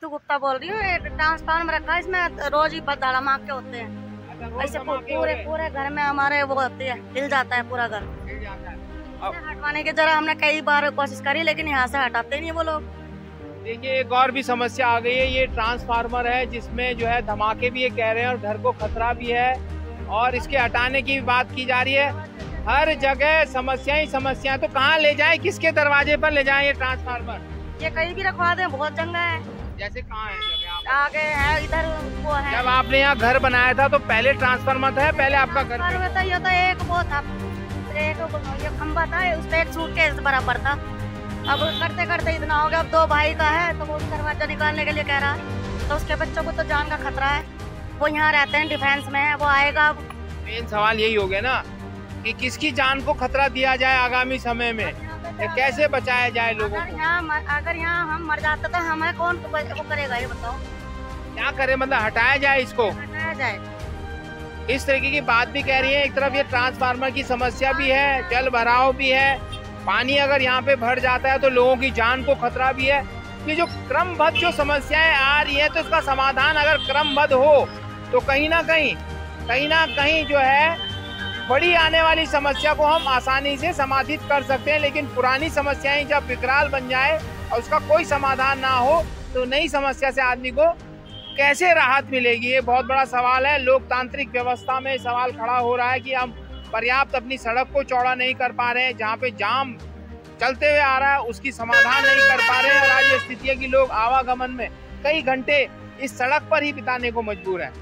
दीप्ति गुप्ता बोल रही हूँ ट्रांसफार्मर रखा है इसमें रोज ही बदाड़ा मार के होते हैं। ऐसे पूरे पूरे घर में हमारे वो होती है हिल जाता है पूरा घर। हटवाने की जरा हमने कई बार कोशिश करी लेकिन यहाँ से हटाते नहीं वो लोग। देखिए एक और भी समस्या आ गई है ये ट्रांसफार्मर है जिसमें जो है धमाके भी ये कह रहे हैं और घर को खतरा भी है और इसके हटाने की भी बात की जा रही है। हर जगह समस्या ही समस्या तो कहाँ ले जाए किसके दरवाजे पर ले जाए ये ट्रांसफार्मर? ये कहीं भी रखवा दे बहुत जंगा है। जैसे कहाँ है आगे है इधर वो है। जब आपने यहाँ घर बनाया था तो पहले ट्रांसफार्मर था पहले आपका घर पर था? ये तो एक वो था। एक ये खम्बा था उस पे एक सूटकेस बराबर था। अब करते करते इतना हो गया अब दो भाई का है तो वो दरवाज़ा निकालने के लिए कह रहा है। तो उसके बच्चों को तो जान का खतरा है। वो यहाँ रहते हैं डिफेंस में है वो आएगा अब। मेन सवाल यही हो गया ना कि किसकी जान को खतरा दिया जाए आगामी समय में? कैसे बचाया जाए लोगों अगर यहाँ अगर यहाँ हम मर जाते तो हमें कौन वो करेगा ये बताओ? क्या करे? मतलब हटाया जाए इसको? हटाया जाए। इस तरीके की बात भी कह रही है। एक तरफ़ ये ट्रांसफार्मर की समस्या भी है जल भराव भी है पानी अगर यहाँ पे भर जाता है तो लोगों की जान को खतरा भी है। ये जो क्रमबद्ध जो समस्याएँ आ रही है तो इसका समाधान अगर क्रमबद्ध हो तो कहीं ना कहीं कहीं ना कहीं जो है बड़ी आने वाली समस्या को हम आसानी से समाधित कर सकते हैं, लेकिन पुरानी समस्याएँ जब विकराल बन जाए और उसका कोई समाधान ना हो तो नई समस्या से आदमी को कैसे राहत मिलेगी? ये बहुत बड़ा सवाल है। लोकतांत्रिक व्यवस्था में सवाल खड़ा हो रहा है कि हम पर्याप्त अपनी सड़क को चौड़ा नहीं कर पा रहे हैं, जहाँ पे जाम चलते हुए आ रहा है, उसकी समाधान नहीं कर पा रहे हैं। और आज ये स्थिति है कि लोग आवागमन में कई घंटे इस सड़क पर ही बिताने को मजबूर है।